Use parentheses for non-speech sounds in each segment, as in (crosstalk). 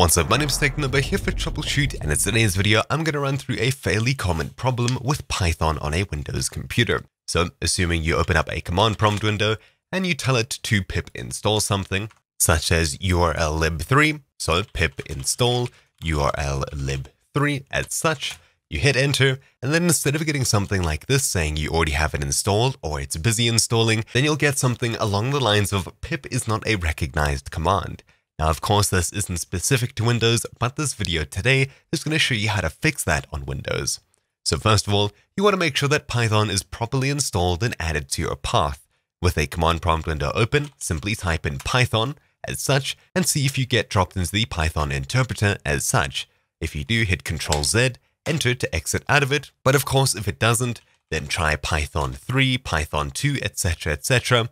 What's up, my name is Technobo here for TroubleChute and in today's video I'm going to run through a fairly common problem with Python on a Windows computer. So assuming you open up a command prompt window and you tell it to pip install something such as urllib3, so pip install urllib3 as such, you hit enter, and then instead of getting something like this saying you already have it installed or it's busy installing, then you'll get something along the lines of pip is not a recognized command. Now, of course, this isn't specific to Windows, but this video today is going to show you how to fix that on Windows. So first of all, you want to make sure that Python is properly installed and added to your path. With a command prompt window open, simply type in Python as such and see if you get dropped into the Python interpreter as such. If you do, hit Ctrl Z enter to exit out of it. But of course, if it doesn't, then try Python 3, Python 2, etc., etc.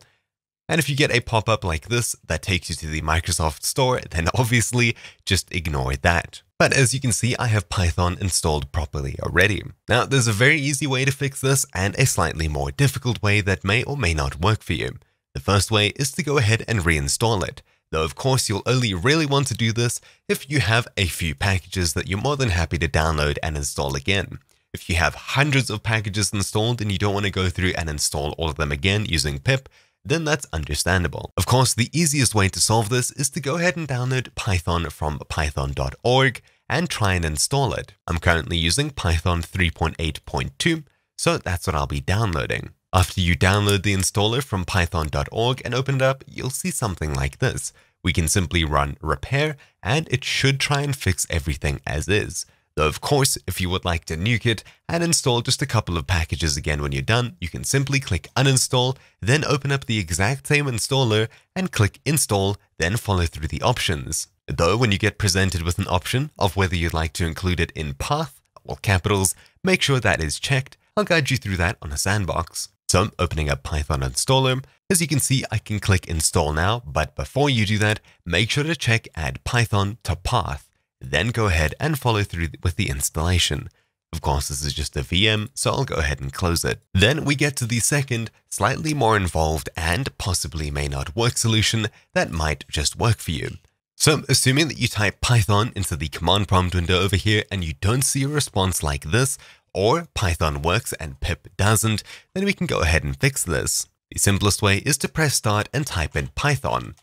And if you get a pop-up like this that takes you to the Microsoft Store, then (laughs) obviously just ignore that. But as you can see, I have Python installed properly already. Now, there's a very easy way to fix this and a slightly more difficult way that may or may not work for you. The first way is to go ahead and reinstall it though of course you'll only really want to do this if you have a few packages that you're more than happy to download and install again. If you have hundreds of packages installed and you don't want to go through and install all of them again using pip, then that's understandable. Of course, the easiest way to solve this is to go ahead and download Python from python.org and try and install it. I'm currently using Python 3.8.2, so that's what I'll be downloading. After you download the installer from python.org and open it up, you'll see something like this. We can simply run repair and it should try and fix everything as is. Though of course, if you would like to nuke it and install just a couple of packages again when you're done, you can simply click uninstall, then open up the exact same installer and click install, then follow through the options. Though when you get presented with an option of whether you'd like to include it in path or capitals, make sure that is checked. I'll guide you through that on a sandbox. So opening up Python installer. As you can see, I can click install now, but before you do that, make sure to check add Python to path. Then go ahead and follow through with the installation. Of course, this is just a VM, so I'll go ahead and close it. Then we get to the second, slightly more involved and possibly may not work solution that might just work for you. So assuming that you type Python into the command prompt window over here and you don't see a response like this, or Python works and pip doesn't, then we can go ahead and fix this. The simplest way is to press start and type in Python.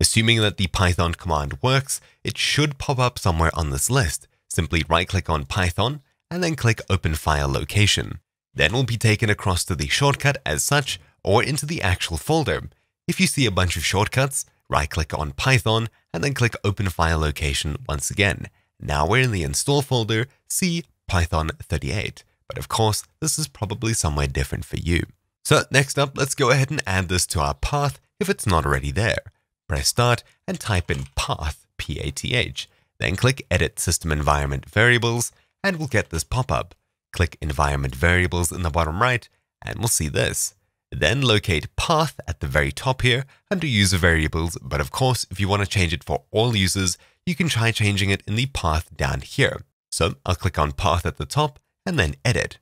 Assuming that the Python command works, it should pop up somewhere on this list. Simply right-click on Python and then click Open File Location. Then we'll be taken across to the shortcut as such or into the actual folder. If you see a bunch of shortcuts, right-click on Python and then click Open File Location once again. Now we're in the install folder, see Python 38. But of course, this is probably somewhere different for you. So next up, let's go ahead and add this to our path if it's not already there. Press start and type in path, P-A-T-H. Then click edit system environment variables and we'll get this pop-up. Click environment variables in the bottom right and we'll see this. Then locate path at the very top here under user variables, but of course, if you want to change it for all users, you can try changing it in the path down here. So I'll click on path at the top and then edit.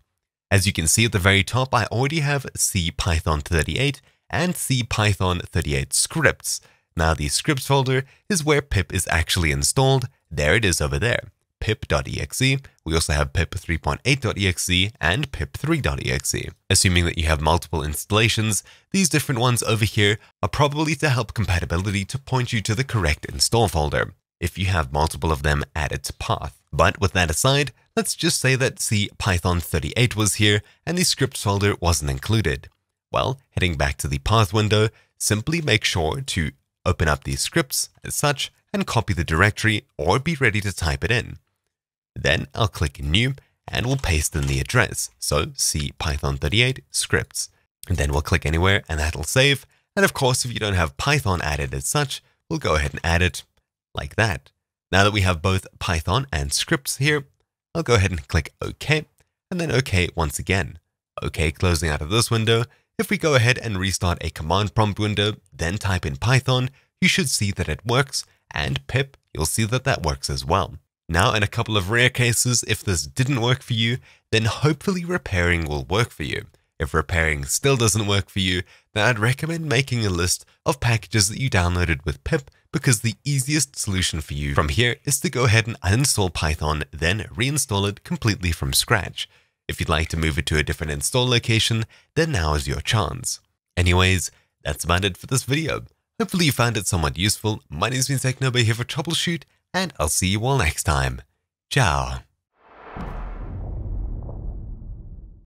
As you can see at the very top, I already have CPython38 and CPython38 scripts. Now the scripts folder is where pip is actually installed. There it is over there, pip.exe. We also have pip 3.8.exe and pip3.exe. Assuming that you have multiple installations, these different ones over here are probably to help compatibility to point you to the correct install folder if you have multiple of them at its path. But with that aside, let's just say that C Python 38 was here and the scripts folder wasn't included. Well, heading back to the path window, simply make sure to open up these scripts as such and copy the directory or be ready to type it in. Then I'll click New and we'll paste in the address, so C Python 38 scripts. And then we'll click anywhere and that'll save. And of course, if you don't have Python added as such, we'll go ahead and add it like that. Now that we have both Python and scripts here, I'll go ahead and click OK, and then OK once again. OK closing out of this window. If we go ahead and restart a command prompt window, then type in Python, you should see that it works, and pip, you'll see that that works as well. Now, in a couple of rare cases, if this didn't work for you, then hopefully repairing will work for you. If repairing still doesn't work for you, then I'd recommend making a list of packages that you downloaded with pip because the easiest solution for you from here is to go ahead and uninstall Python, then reinstall it completely from scratch. If you'd like to move it to a different install location, then now is your chance. Anyways, that's about it for this video. Hopefully you found it somewhat useful. My name is Technobo here for TroubleChute, and I'll see you all next time. Ciao.